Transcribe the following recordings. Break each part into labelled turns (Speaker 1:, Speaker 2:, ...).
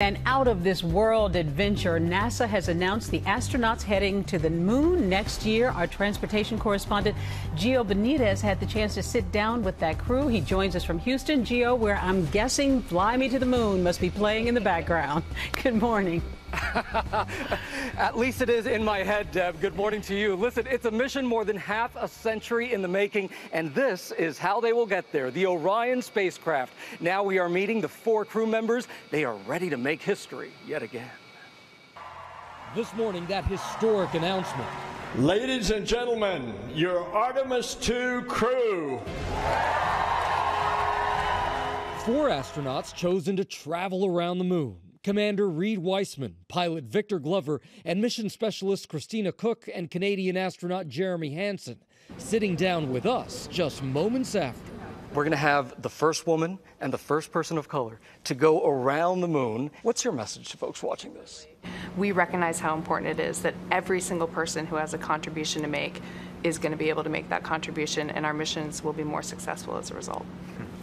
Speaker 1: An out of this world adventure, NASA has announced the astronauts heading to the moon next year. Our transportation correspondent Gio Benitez had the chance to sit down with that crew. He joins us from Houston, Gio, where I'm guessing Fly Me to the Moon must be playing in the background. Good morning.
Speaker 2: At least it is in my head, Deb. Good morning to you. Listen, it's a mission more than half a century in the making, and this is how they will get there the Orion spacecraft. Now we are meeting the four crew members. They are ready to make history yet again.
Speaker 3: This morning, that historic announcement.
Speaker 4: Ladies and gentlemen, your Artemis 2 crew.
Speaker 3: Four astronauts chosen to travel around the moon. Commander Reid Wiseman, pilot Victor Glover, and mission specialist Christina Koch and Canadian astronaut Jeremy Hansen sitting down with us just moments after.
Speaker 2: We're going to have the first woman and the first person of color to go around the moon. What's your message to folks watching this?
Speaker 5: We recognize how important it is that every single person who has a contribution to make is going to be able to make that contribution, and our missions will be more successful as a result. Hmm.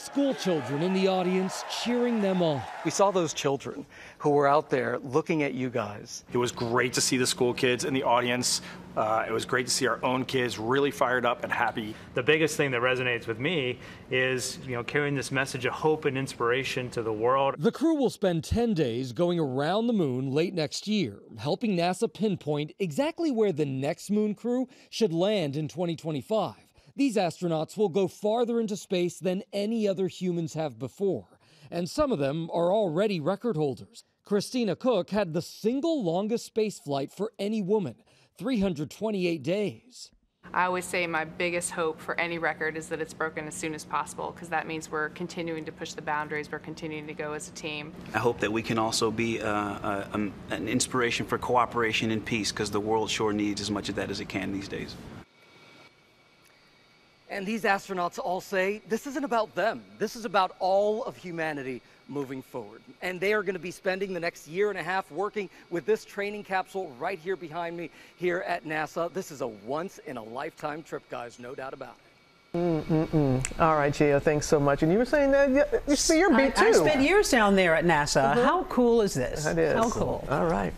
Speaker 3: School children in the audience cheering them on.
Speaker 2: We saw those children who were out there looking at you guys.
Speaker 6: It was great to see the school kids in the audience. Uh, it was great to see our own kids really fired up and happy.
Speaker 7: The biggest thing that resonates with me is, you know, carrying this message of hope and inspiration to the world.
Speaker 3: The crew will spend 10 days going around the moon late next year, helping NASA pinpoint exactly where the next moon crew should land in 2025. These astronauts will go farther into space than any other humans have before, and some of them are already record holders. Christina Koch had the single longest space flight for any woman, 328 days.
Speaker 5: I always say my biggest hope for any record is that it's broken as soon as possible because that means we're continuing to push the boundaries, we're continuing to go as a team.
Speaker 8: I hope that we can also be uh, uh, um, an inspiration for cooperation and peace because the world sure needs as much of that as it can these days.
Speaker 2: And these astronauts all say this isn't about them. This is about all of humanity moving forward. And they are going to be spending the next year and a half working with this training capsule right here behind me here at NASA. This is a once in a lifetime trip, guys, no doubt about it.
Speaker 9: Mm-mm-mm. All right, Gio, thanks so much. And you were saying that you, see your beat too.
Speaker 1: I, I spent years down there at NASA. Mm -hmm. How cool is this?
Speaker 9: That is.
Speaker 1: How cool.
Speaker 9: All right.